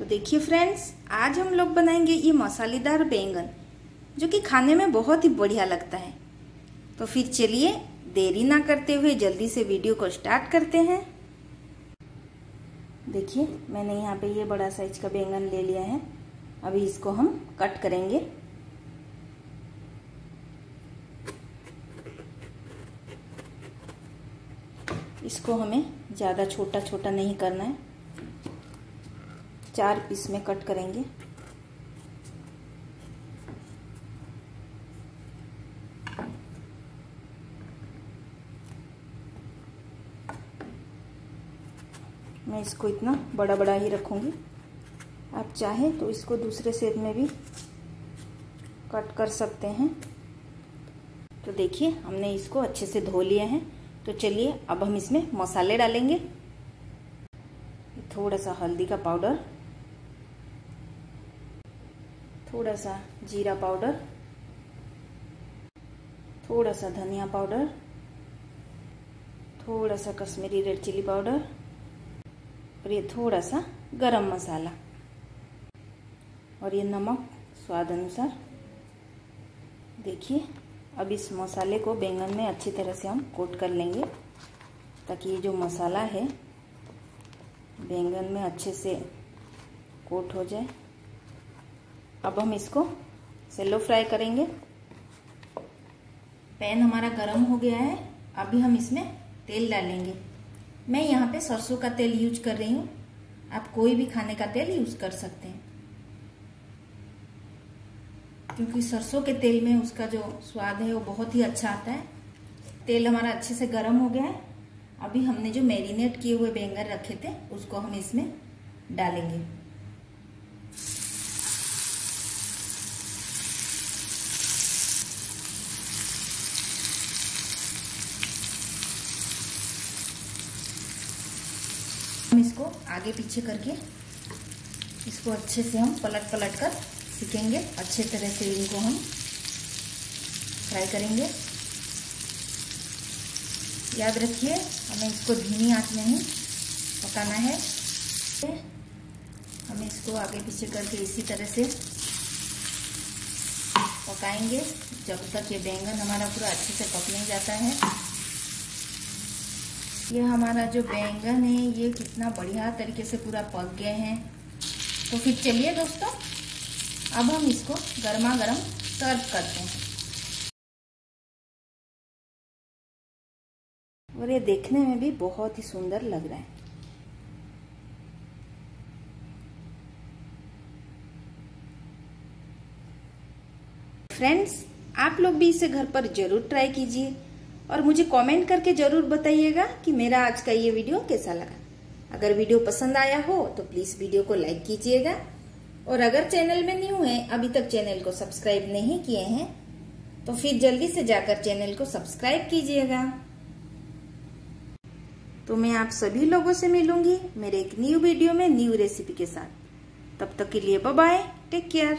तो देखिए फ्रेंड्स आज हम लोग बनाएँगे ये मसालेदार बैंगन, जो कि खाने में बहुत ही बढ़िया लगता है। तो फिर चलिए, देरी ना करते हुए जल्दी से वीडियो को स्टार्ट करते हैं। देखिए, मैंने यहाँ पे ये बड़ा साइज़ का बैंगन ले लिया है। अभी इसको हम कट करेंगे। इसको हमें ज़्यादा छोटा छोटा नहीं करना है। चार पीस में कट करेंगे। मैं इसको इतना बड़ा बड़ा ही रखूँगी। आप चाहें तो इसको दूसरे शेप में भी कट कर सकते हैं। तो देखिए, हमने इसको अच्छे से धो लिए हैं। तो चलिए, अब हम इसमें मसाले डालेंगे। थोड़ा सा हल्दी का पाउडर। थोड़ा सा जीरा पाउडर, थोड़ा सा धनिया पाउडर, थोड़ा सा कश्मीरी रेड चिली पाउडर और ये थोड़ा सा गरम मसाला। और ये नमक स्वाद अनुसार देखिए, अब इस मसाले को बैंगन में अच्छी तरह से हम कोट कर लेंगे ताकि ये जो मसाला है, बैंगन में अच्छे से कोट हो जाए। अब हम इसको सेलो फ्राई करेंगे। पैन हमारा गर्म हो गया है। अभी हम इसमें तेल डालेंगे। मैं यहाँ पे सरसों का तेल यूज़ कर रही हूँ। आप कोई भी खाने का तेल यूज़ कर सकते हैं। क्योंकि सरसों के तेल में उसका जो स्वाद है, वो बहुत ही अच्छा आता है। तेल हमारा अच्छे से गर्म हो गया है। अभी हमने जो मैरिनेट किए हुए बैंगन रखे थे, उसको हम इसमें डालेंगे हम इसको आगे पीछे करके इसको अच्छे से हम पलट पलट कर सीखेंगे। अच्छे तरह से इनको हम फ्राई करेंगे। याद रखिए, हमें इसको धीमी आँच में ही पकाना है। हम इसको आगे पीछे करके इसी तरह से पकाएँगे। जब तक ये बैंगन हमारा पूरा अच्छे से पक नहीं जाता है। ये हमारा जो बैंगन है, ये कितना बढ़िया तरीके से पूरा पक गए हैं। तो फिर चलिए दोस्तों, अब हम इसको गर्मा गर्म सर्व करते हैं। और ये देखने में भी बहुत ही सुंदर लग रहा है। फ्रेंड्स, आप लोग भी इसे घर पर ज़रूर ट्राई कीजिए। और मुझे कमेंट करके ज़रूर बताइएगा कि मेरा आज का ये वीडियो कैसा लगा। अगर वीडियो पसंद आया हो तो प्लीज़ वीडियो को लाइक कीजिएगा। और अगर चैनल में न्यू है, अभी तक चैनल को सब्सक्राइब नहीं किए हैं तो फिर जल्दी से जाकर चैनल को सब्सक्राइब कीजिएगा। तो मैं आप सभी लोगों से मिलूँगी मेरे एक न्यू वीडियो में न्यू रेसिपी के साथ। तब तक के लिए बाय टेक केयर